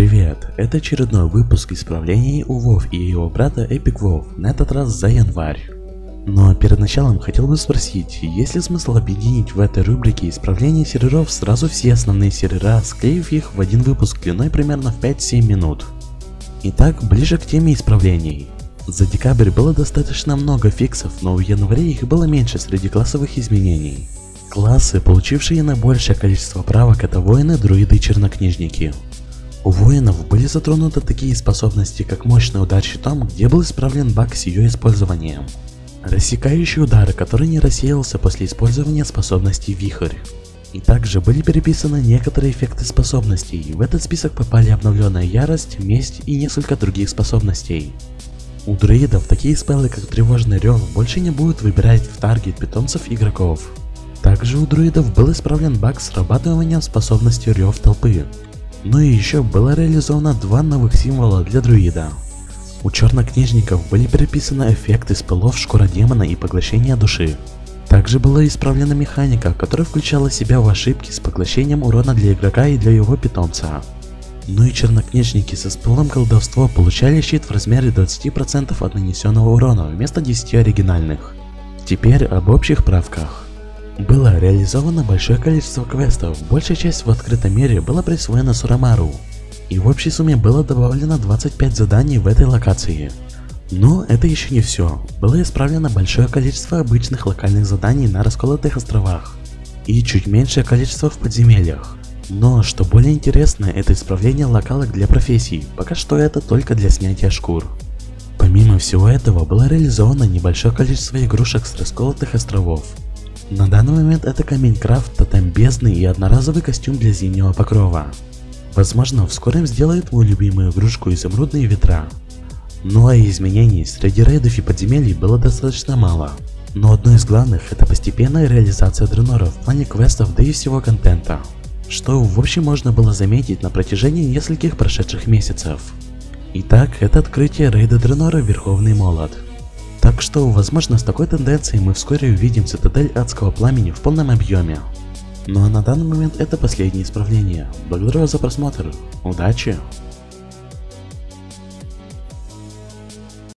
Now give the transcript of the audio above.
привет! Это очередной выпуск исправлений у Вов и его брата Epic Вов, на этот раз за январь. Но перед началом хотел бы спросить, есть ли смысл объединить в этой рубрике исправления серверов сразу все основные сервера, склеив их в один выпуск длиной примерно в 5-7 минут? Итак, ближе к теме исправлений. За декабрь было достаточно много фиксов, но в январе их было меньше среди классовых изменений. Классы, получившие наибольшее количество правок, это воины, друиды и чернокнижники. У воинов были затронуты такие способности, как мощный удар щитом, где был исправлен баг с ее использованием. Рассекающий удар, который не рассеялся после использования способности Вихрь. И также были переписаны некоторые эффекты способностей, в этот список попали обновленная ярость, месть и несколько других способностей. У друидов такие спеллы как тревожный рев больше не будут выбирать в таргет питомцев игроков. Также у друидов был исправлен баг с срабатыванием способности рев толпы. Ну и еще было реализовано два новых символа для друида. У чернокнижников были переписаны эффекты спелов шкура демона и поглощения души. Также была исправлена механика, которая включала себя в ошибки с поглощением урона для игрока и для его питомца. Ну и чернокнижники со спелом колдовство получали щит в размере 20% от нанесенного урона вместо 10 оригинальных. Теперь об общих правках. Было реализовано большое количество квестов, большая часть в открытом мире была присвоена Сурамару, и в общей сумме было добавлено 25 заданий в этой локации. Но это еще не все, было исправлено большое количество обычных локальных заданий на расколотых островах, и чуть меньшее количество в подземельях. Но, что более интересно, это исправление локалок для профессий, пока что это только для снятия шкур. Помимо всего этого, было реализовано небольшое количество игрушек с расколотых островов, на данный момент это Каменкрафт, тотем бездны и одноразовый костюм для зимнего покрова. Возможно, вскоре сделают мою любимую игрушку изумрудные ветра. Ну а изменений среди рейдов и подземелий было достаточно мало. Но одно из главных это постепенная реализация дренора в плане квестов да и всего контента. Что в общем можно было заметить на протяжении нескольких прошедших месяцев. Итак, это открытие рейда дренора Верховный Молот. Так что, возможно, с такой тенденцией мы вскоре увидим цитадель адского пламени в полном объеме. Ну а на данный момент это последнее исправление. Благодарю за просмотр. Удачи!